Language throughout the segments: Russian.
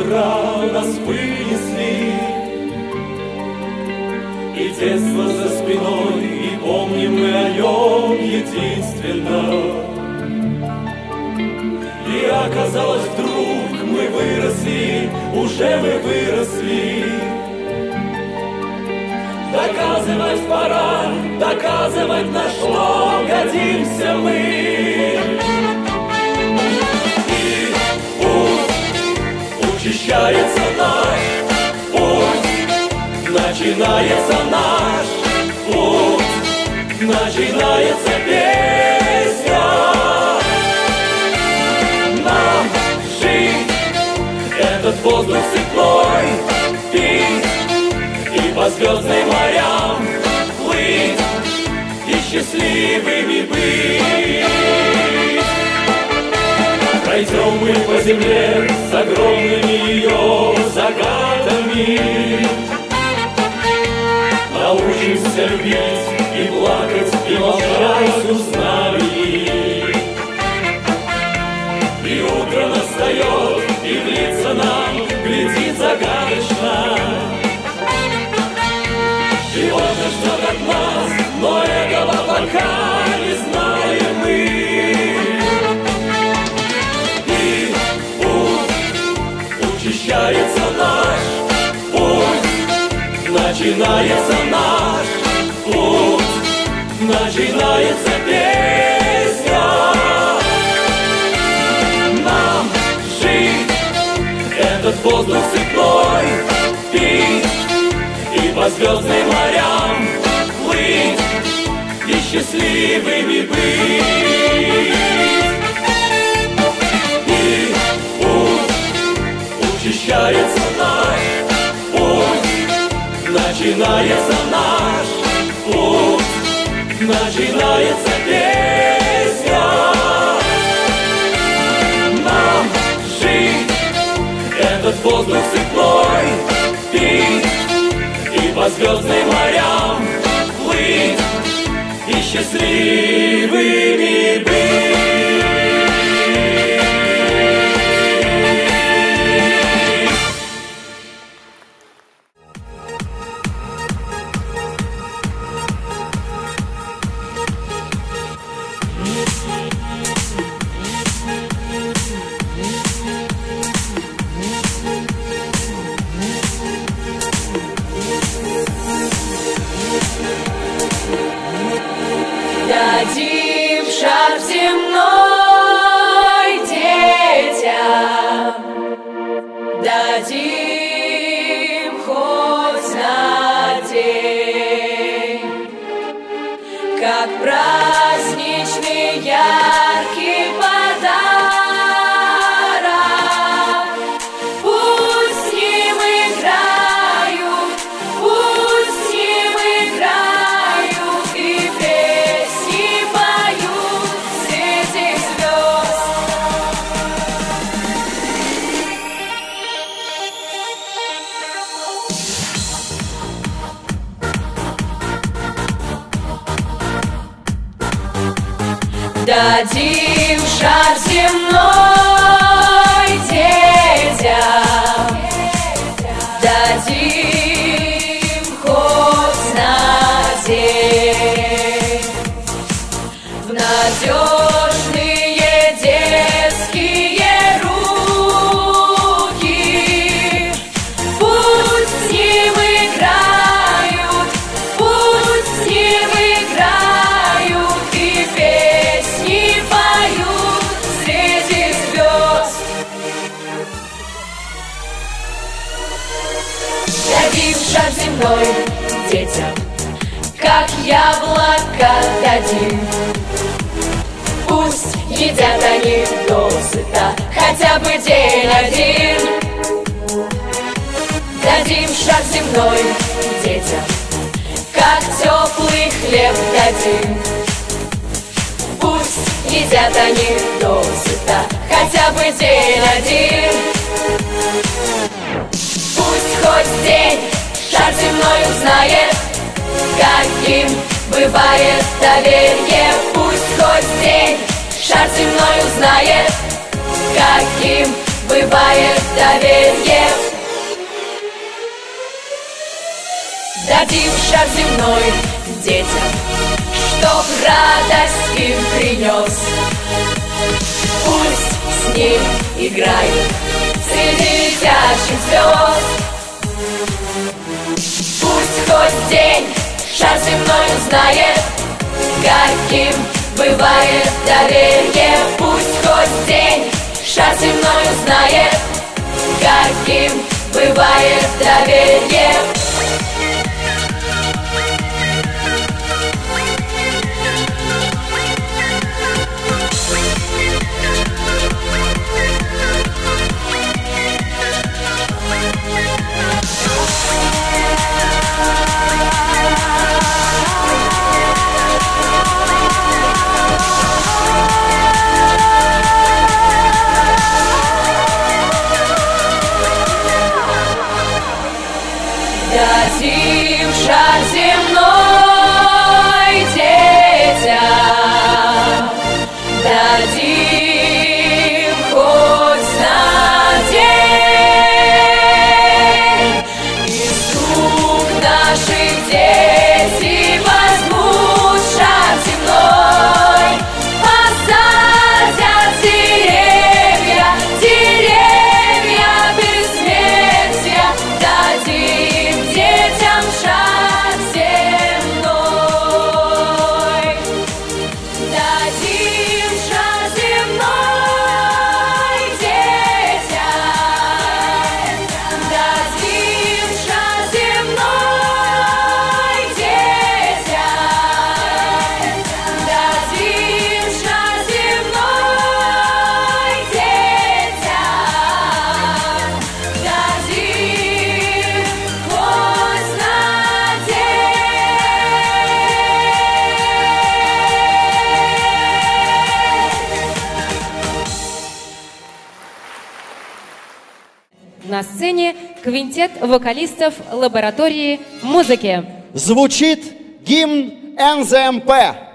ветра нас вынесли. И детство за спиной, и помним мы о нем единственно. И оказалось вдруг мы выросли, уже мы выросли. Доказывать пора, доказывать на что годимся мы начинается наш путь, начинается песня. Нам жить этот воздух светлой, пить и по звездным морям плыть и счастливыми быть. Пройдем мы по земле с огромными ее загадами любить и плакать, и молчать узнали. И утро настает, и в лица нам глядит загадочно. Чего-то ждет от нас, но этого пока не знаем мы. Начинается наш путь, начинается наш путь, начинается песня. Нам жить этот воздух цветной, пить и по звездным морям плыть и счастливыми быть. Начинается наш путь, начинается наш путь, начинается песня. Нам жить этот воздух цветной, пить и по звездным морям плыть и счастливыми быть. Дадим шар дадим. Пусть едят они досыта, хотя бы день один. Дадим шар земной детям, как теплый хлеб дадим. Пусть едят они досыта, хотя бы день один. Пусть хоть день шар земной узнает, каким бывает доверие. Пусть хоть день шар земной узнает, каким бывает доверие? Дадим шар земной детям, чтоб радость им принес. Пусть с ним играет среди летящих звезд. Пусть хоть день шар земной узнает Каким бывает доверие. Пусть хоть день шар земной узнает Каким бывает доверие На сцене квинтет вокалистов лаборатории музыки. Звучит гимн НЗМП.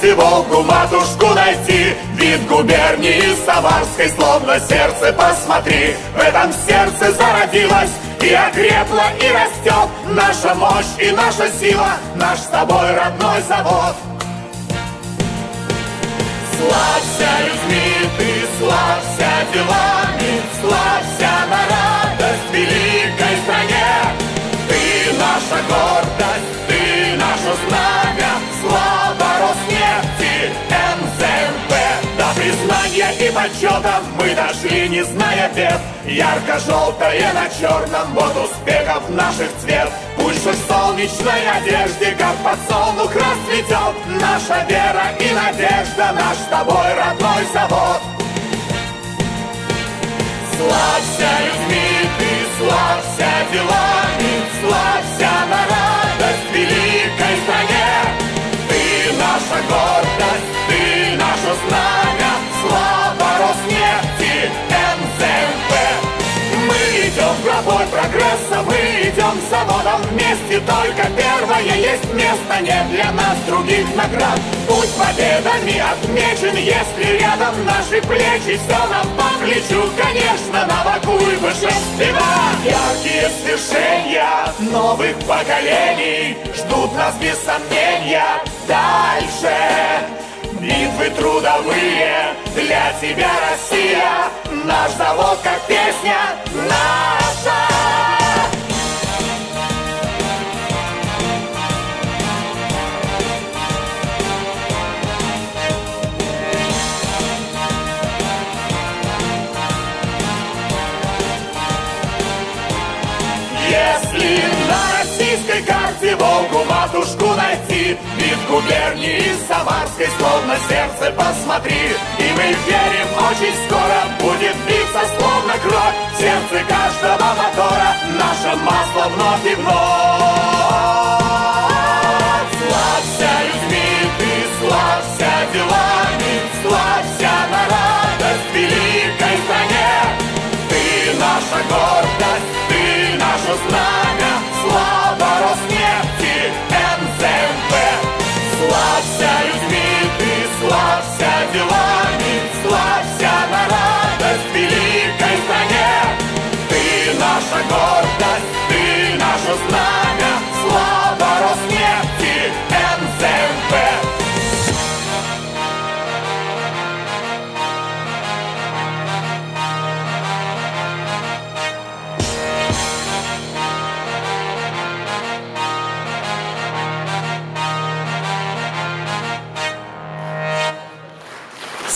Карте Волгу матушку найти. Вид губернии Самарской, словно сердце посмотри. В этом сердце зародилась и окрепла, и растет Наша мощь и наша сила, наш с тобой родной завод. Славься людьми, ты славься делами Славься на радость великой стране. Ты наша гордость, почета мы дошли, не зная бед. Ярко-желтое на черном, вот успехов наших цвет. Пусть же в солнечной одежде, как подсолнух расцветет. Наша вера и надежда, наш с тобой родной завод. Славься людьми, ты славься делами, славься на радость великой стране. Ты наша гордость, ты наше знамя, прогресса, мы идем с заводом вместе, только первое есть место, нет для нас других наград. Путь победами отмечен, если рядом наши плечи, все нам по плечу, конечно, на боку и выше спина. Яркие свершения новых поколений ждут нас без сомнения дальше. Битвы трудовые для тебя, Россия, наш завод как песня наша. Волгу матушку найти. Вид губернии Самарской Словно сердце посмотри. И мы верим, очень скоро Будет биться словно кровь. В сердце каждого мотора Наше масло вновь и вновь. Славься людьми, ты славься делами Славься на радость великой стране. Ты наша гордость, ты наше знамя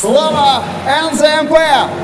Слава НЗМП!